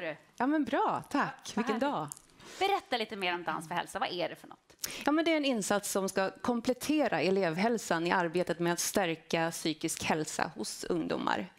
du? Ja, men bra, tack. Ja, Vilken dag. Berätta lite mer om Dans för hälsa. Vad är det för något? Ja, men det är en insats som ska komplettera elevhälsan i arbetet med att stärka psykisk hälsa hos ungdomar.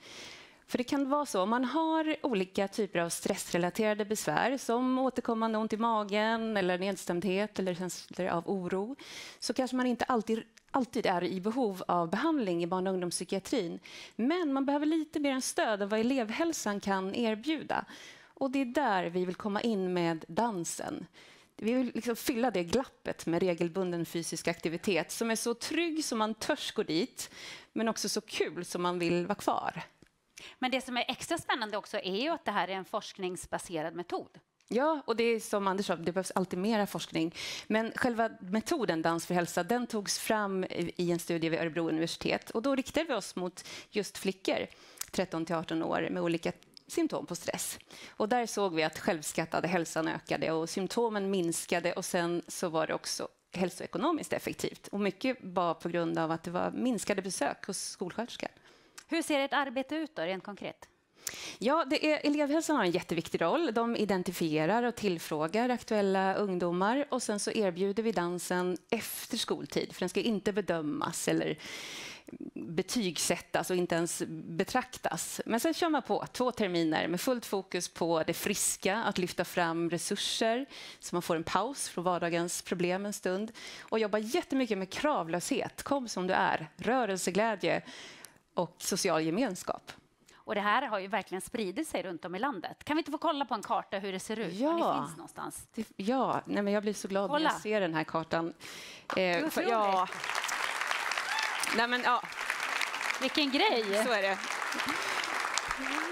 För det kan vara så, om man har olika typer av stressrelaterade besvär som återkommande ont i magen eller nedstämdhet eller känslor av oro, så kanske man inte alltid alltid är i behov av behandling i barn och ungdomspsykiatrin. Men man behöver lite mer stöd än vad elevhälsan kan erbjuda. Och det är där vi vill komma in med dansen. Vi vill liksom fylla det glappet med regelbunden fysisk aktivitet som är så trygg som man törs gå dit, men också så kul som man vill vara kvar. Men det som är extra spännande också är ju att det här är en forskningsbaserad metod. Ja, och det är som Anders sa, det behövs alltid mera forskning. Men själva metoden Dans för hälsa, den togs fram i en studie vid Örebro universitet. Och då riktade vi oss mot just flickor, 13 till 18 år, med olika symptom på stress. Och där såg vi att självskattade hälsan ökade och symptomen minskade och sen så var det också hälsoekonomiskt effektivt. Och mycket var på grund av att det var minskade besök hos skolsköterskan. Hur ser ert arbete ut då, rent konkret? Ja, det är, elevhälsan har en jätteviktig roll. De identifierar och tillfrågar aktuella ungdomar och sen så erbjuder vi dansen efter skoltid, för den ska inte bedömas eller betygsättas och inte ens betraktas. Men sen kör man på två terminer med fullt fokus på det friska, att lyfta fram resurser så man får en paus från vardagens problem en stund och jobba jättemycket med kravlöshet, kom som du är, rörelseglädje och social gemenskap. Och det här har ju verkligen spridit sig runt om i landet. Kan vi inte få kolla på en karta hur det ser ut? Ja. Ni finns någonstans? ja, nej men jag blir så glad kolla. när jag ser den här kartan. Eh, för, ja. Nej, men, ja. Vilken grej! Så är det.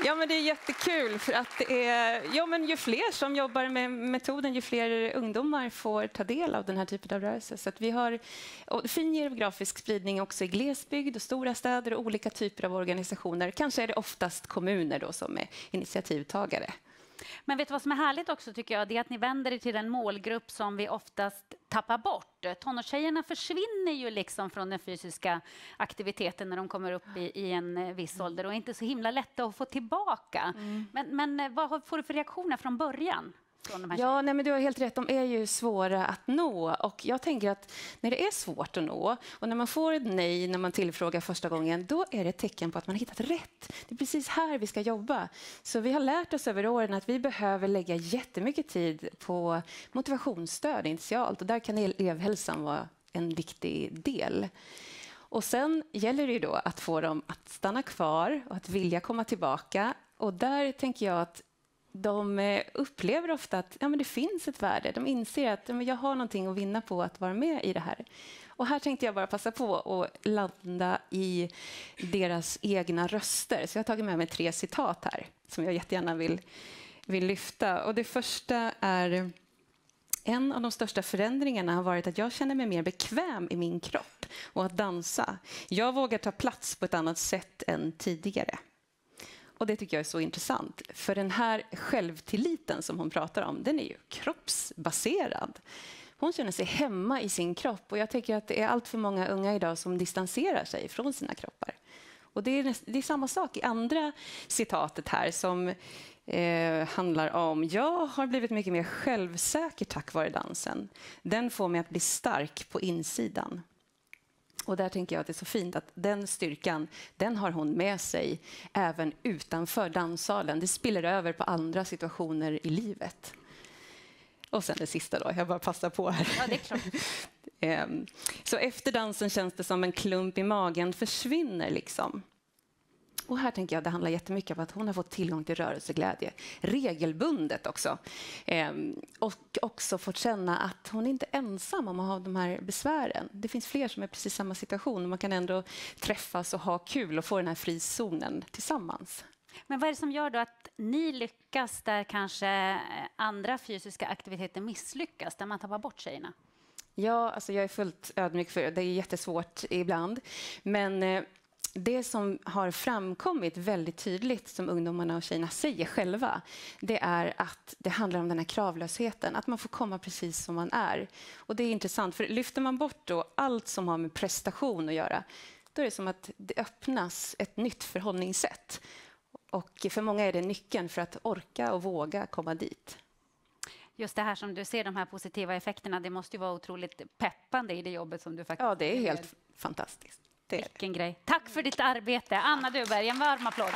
Ja, men det är jättekul för att det är, ja, men ju fler som jobbar med metoden, ju fler ungdomar får ta del av den här typen av rörelse. Så att vi har fin geografisk spridning också i glesbygd och stora städer och olika typer av organisationer. Kanske är det oftast kommuner då som är initiativtagare. Men vet du vad som är härligt också tycker jag? Det är att ni vänder er till den målgrupp som vi oftast tappar bort. Tonårstjejerna försvinner ju liksom från den fysiska aktiviteten när de kommer upp i, i en eh, viss ålder och är inte så himla lätta att få tillbaka. Mm. Men, men eh, vad får du för reaktioner från början? Ja, nej, men du har helt rätt. De är ju svåra att nå. Och jag tänker att när det är svårt att nå och när man får ett nej när man tillfrågar första gången, då är det ett tecken på att man har hittat rätt. Det är precis här vi ska jobba. Så vi har lärt oss över åren att vi behöver lägga jättemycket tid på motivationsstöd initialt. Och där kan elevhälsan vara en viktig del. Och sen gäller det ju då att få dem att stanna kvar och att vilja komma tillbaka. Och där tänker jag att de eh, upplever ofta att ja, men det finns ett värde. De inser att ja, men jag har någonting att vinna på att vara med i det här. Och här tänkte jag bara passa på att landa i deras egna röster. Så jag har tagit med mig tre citat här som jag jättegärna vill, vill lyfta. Och det första är en av de största förändringarna har varit att jag känner mig mer bekväm i min kropp och att dansa. Jag vågar ta plats på ett annat sätt än tidigare. Och Det tycker jag är så intressant. För den här självtilliten som hon pratar om, den är ju kroppsbaserad. Hon känner sig hemma i sin kropp och jag tycker att det är allt för många unga idag som distanserar sig från sina kroppar. Och det är, det är samma sak i andra citatet här som eh, handlar om jag har blivit mycket mer självsäker tack vare dansen. Den får mig att bli stark på insidan. Och där tänker jag att det är så fint att den styrkan, den har hon med sig även utanför danssalen. Det spiller över på andra situationer i livet. Och sen det sista då, jag bara passar på här. Ja, det är klart. Ehm, så efter dansen känns det som en klump i magen försvinner liksom. Och här tänker jag det handlar jättemycket om att hon har fått tillgång till rörelseglädje regelbundet också. Ehm, och också fått känna att hon inte är ensam om att ha de här besvären. Det finns fler som är precis samma situation. Man kan ändå träffas och ha kul och få den här frizonen tillsammans. Men vad är det som gör då att ni lyckas där kanske andra fysiska aktiviteter misslyckas, där man tappar bort tjejerna? Ja, alltså jag är fullt ödmjuk för det. Det är jättesvårt ibland. Men eh, det som har framkommit väldigt tydligt, som ungdomarna och tjejerna säger själva, det är att det handlar om den här kravlösheten, att man får komma precis som man är. Och det är intressant, för lyfter man bort då allt som har med prestation att göra, då är det som att det öppnas ett nytt förhållningssätt. Och för många är det nyckeln för att orka och våga komma dit just det här som du ser, de här positiva effekterna, det måste ju vara otroligt peppande i det jobbet som du faktiskt... Ja, det är helt gör. fantastiskt. Vilken grej. Tack för ditt arbete. Anna Duberg, en varm applåd.